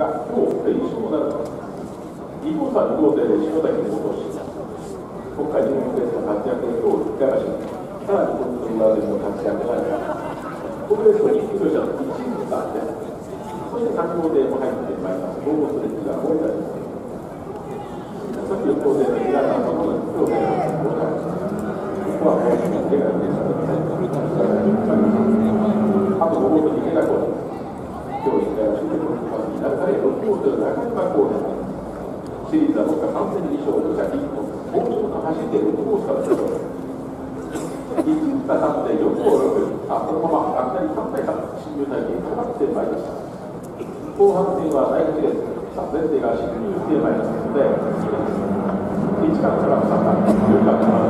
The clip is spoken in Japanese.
が今日練習をなる。2号さん2号艇で篠崎に戻し今回日本レースの活躍を今日聞かれましさらにこの裏での活躍がこのレースは日本車の1位スタートですそして3号艇も入ってまいります。5号スレッチが大分ですさっき4号艇の平川さんの今日ねここはもう手が入れさあと5号艇池田コーチ今日一回教えてもらってますになる中島コーチシリーズは僕は完全に2勝2着1本もうちょっと走って6号車からすると1打3で4号6あこのままあっかり3対3新入体験かかってまいりました後半戦は第1レースさあ前提が進入してまいりますので1番から3番9番から